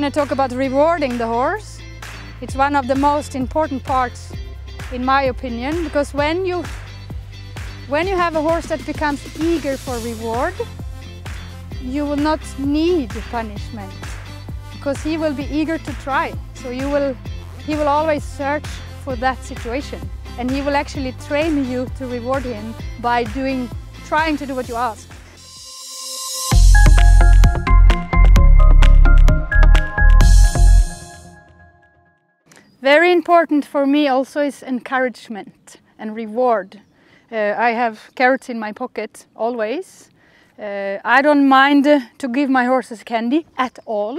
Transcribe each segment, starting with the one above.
going to talk about rewarding the horse. It's one of the most important parts in my opinion because when you when you have a horse that becomes eager for reward you will not need punishment because he will be eager to try so you will he will always search for that situation and he will actually train you to reward him by doing trying to do what you ask Very important for me also is encouragement and reward. Uh, I have carrots in my pocket always. Uh, I don't mind to give my horses candy at all.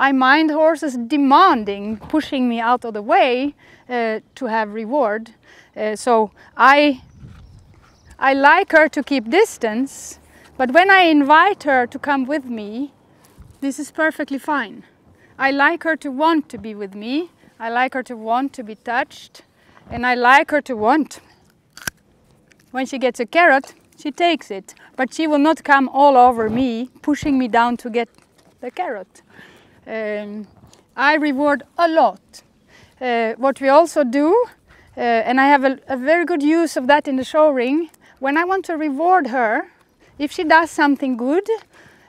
I mind horses demanding, pushing me out of the way uh, to have reward. Uh, so I, I like her to keep distance, but when I invite her to come with me, this is perfectly fine. I like her to want to be with me I like her to want to be touched and I like her to want. When she gets a carrot, she takes it, but she will not come all over me, pushing me down to get the carrot. Um, I reward a lot. Uh, what we also do, uh, and I have a, a, very good use of that in the show ring, when I want to reward her, if she does something good,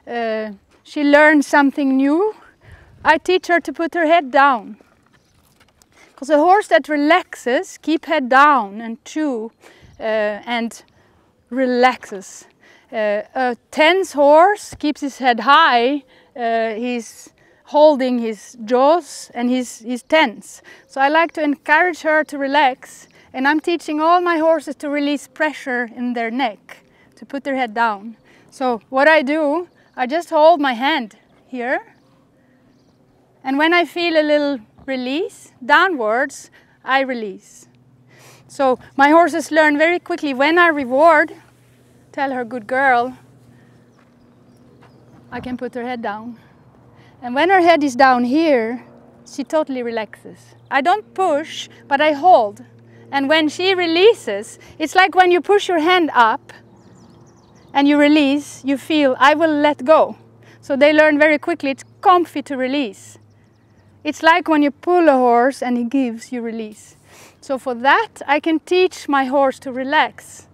uh, she learns something new, I teach her to put her head down. Because a horse that relaxes, keep head down and chew uh, and relaxes. Uh, a tense horse keeps his head high, uh, he's holding his jaws and he's, he's tense. So I like to encourage her to relax and I'm teaching all my horses to release pressure in their neck, to put their head down. So what I do, I just hold my hand here and when I feel a little release, downwards, I release. So my horses learn very quickly when I reward, tell her good girl, I can put her head down. And when her head is down here, she totally relaxes. I don't push, but I hold. And when she releases, it's like when you push your hand up and you release, you feel, I will let go. So they learn very quickly, it's comfy to release. It's like when you pull a horse and he gives, you release. So for that, I can teach my horse to relax.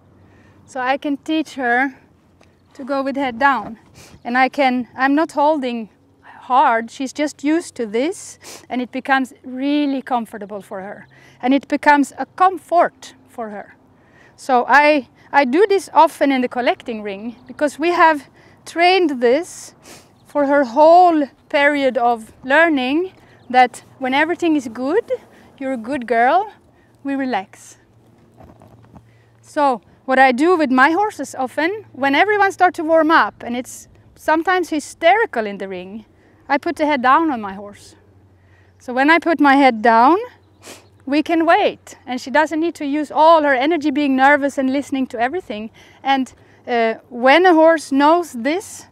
So I can teach her to go with head down. And I can, I'm not holding hard, she's just used to this and it becomes really comfortable for her. And it becomes a comfort for her. So I, I do this often in the collecting ring because we have trained this for her whole period of learning that when everything is good, you're a good girl, we relax. So what I do with my horses often, when everyone starts to warm up and it's sometimes hysterical in the ring, I put the head down on my horse. So when I put my head down, we can wait and she doesn't need to use all her energy being nervous and listening to everything. And uh, when a horse knows this,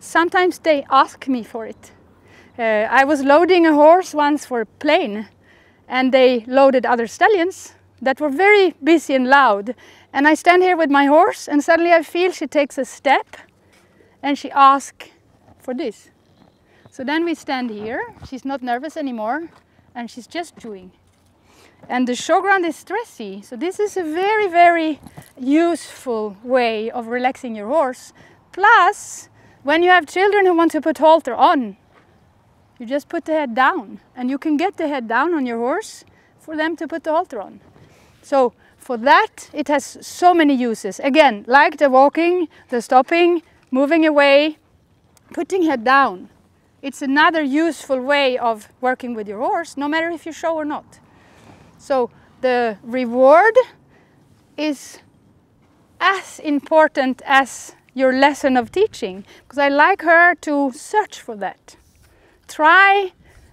sometimes they ask me for it. Uh, I was loading a horse once for a plane and they loaded other stallions that were very busy and loud. And I stand here with my horse and suddenly I feel she takes a step and she asks for this. So then we stand here, she's not nervous anymore and she's just chewing. And the showground is stressy, so this is a very, very useful way of relaxing your horse. Plus, when you have children who want to put halter on, you just put the head down and you can get the head down on your horse for them to put the halter on. So for that, it has so many uses. Again, like the walking, the stopping, moving away, putting head down. It's another useful way of working with your horse, no matter if you show or not. So the reward is as important as your lesson of teaching, because I like her to search for that try,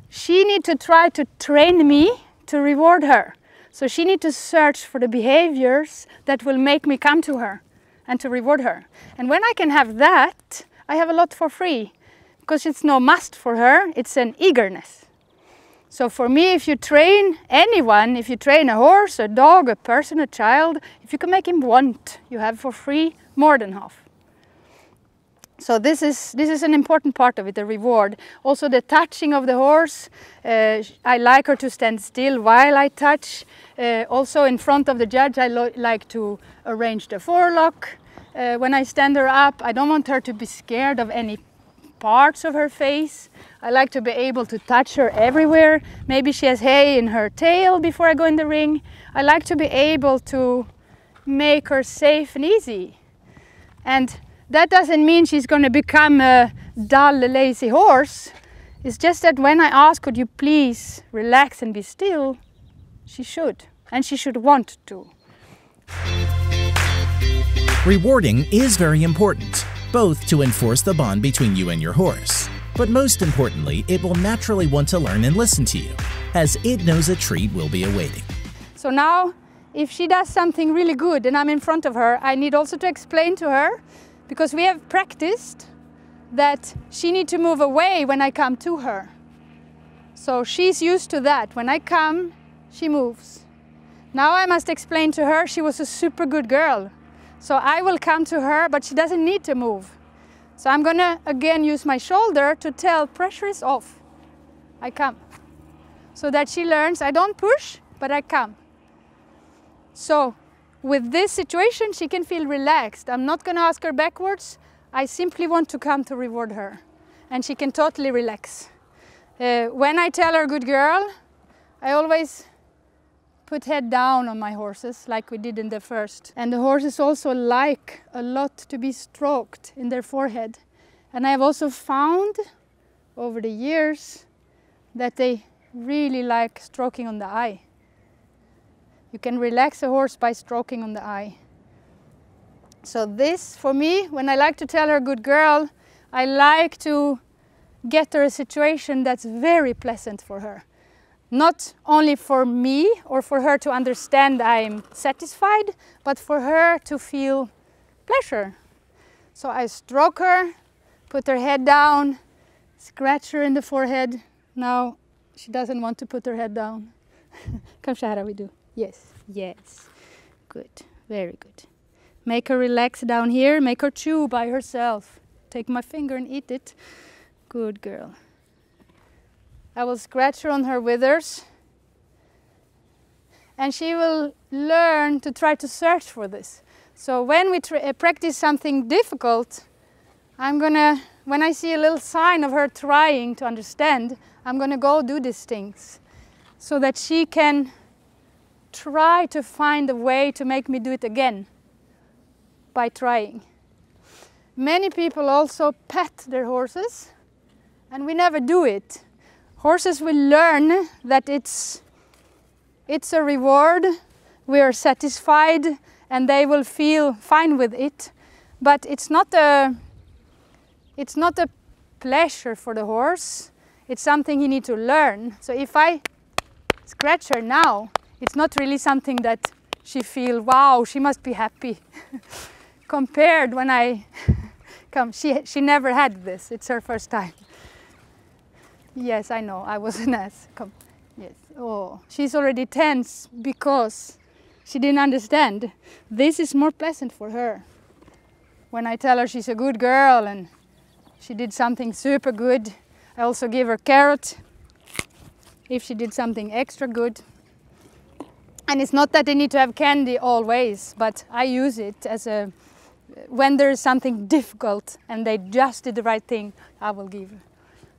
she need to try to train me to reward her. So she need to search for the behaviors that will make me come to her and to reward her. And when I can have that, I have a lot for free because it's no must for her, it's an eagerness. So for me, if you train anyone, if you train a horse, a dog, a person, a child, if you can make him want, you have for free more than half. So this is this is an important part of it, the reward. Also the touching of the horse. Uh, I like her to stand still while I touch. Uh, also in front of the judge, I like to arrange the forelock. Uh, when I stand her up, I don't want her to be scared of any parts of her face. I like to be able to touch her everywhere. Maybe she has hay in her tail before I go in the ring. I like to be able to make her safe and easy. And that doesn't mean she's going to become a dull, lazy horse. It's just that when I ask, could you please relax and be still, she should. And she should want to. Rewarding is very important, both to enforce the bond between you and your horse. But most importantly, it will naturally want to learn and listen to you, as it knows a treat will be awaiting. So now, if she does something really good and I'm in front of her, I need also to explain to her because we have practiced that she need to move away when I come to her. So she's used to that. When I come, she moves. Now I must explain to her she was a super good girl. So I will come to her, but she doesn't need to move. So I'm gonna again use my shoulder to tell pressure is off. I come. So that she learns I don't push, but I come. So with this situation, she can feel relaxed. I'm not going to ask her backwards. I simply want to come to reward her. And she can totally relax. Uh, when I tell her good girl, I always put head down on my horses like we did in the first. And the horses also like a lot to be stroked in their forehead. And I have also found over the years that they really like stroking on the eye. You can relax a horse by stroking on the eye. So this, for me, when I like to tell her good girl, I like to get her a situation that's very pleasant for her. Not only for me or for her to understand I'm satisfied, but for her to feel pleasure. So I stroke her, put her head down, scratch her in the forehead. Now she doesn't want to put her head down. Come Shahara, we do. Yes, yes. Good, very good. Make her relax down here, make her chew by herself. Take my finger and eat it. Good girl. I will scratch her on her withers. And she will learn to try to search for this. So when we uh, practice something difficult, I'm gonna, when I see a little sign of her trying to understand, I'm gonna go do these things so that she can try to find a way to make me do it again by trying. Many people also pet their horses and we never do it. Horses will learn that it's, it's a reward, we are satisfied and they will feel fine with it. But it's not a, it's not a pleasure for the horse, it's something he needs to learn. So if I scratch her now, it's not really something that she feel, wow, she must be happy. Compared when I come, she, she never had this. It's her first time. Yes, I know, I was an ass. Come. Yes. Oh, she's already tense because she didn't understand. This is more pleasant for her. When I tell her she's a good girl and she did something super good, I also give her carrot if she did something extra good. And it's not that they need to have candy always, but I use it as a, when there is something difficult and they just did the right thing, I will give.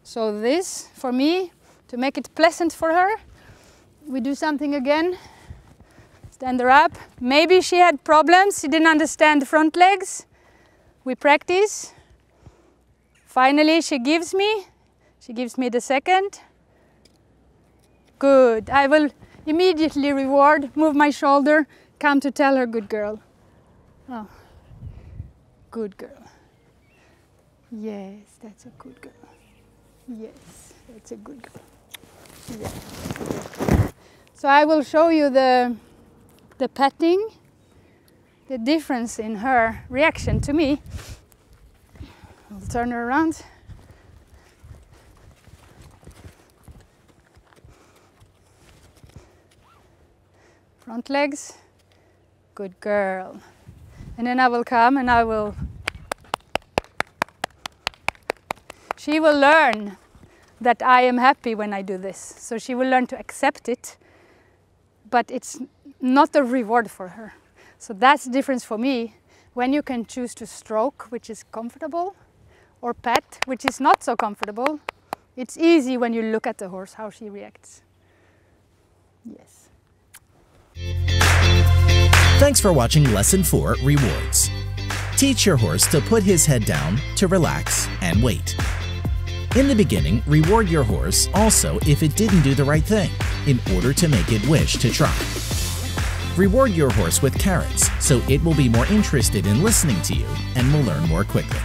So this, for me, to make it pleasant for her, we do something again. Stand her up. Maybe she had problems, she didn't understand the front legs. We practice. Finally, she gives me. She gives me the second. Good. I will immediately reward, move my shoulder, come to tell her, good girl. Oh, good girl. Yes, that's a good girl. Yes, that's a good girl. Yes. So I will show you the, the petting, the difference in her reaction to me. I'll turn her around. Front legs, good girl. And then I will come and I will she will learn that I am happy when I do this. So she will learn to accept it, but it's not a reward for her. So that's the difference for me. When you can choose to stroke, which is comfortable, or pet, which is not so comfortable, it's easy when you look at the horse how she reacts. Yes. Thanks for watching Lesson 4 Rewards. Teach your horse to put his head down, to relax, and wait. In the beginning, reward your horse also if it didn't do the right thing, in order to make it wish to try. Reward your horse with carrots so it will be more interested in listening to you and will learn more quickly.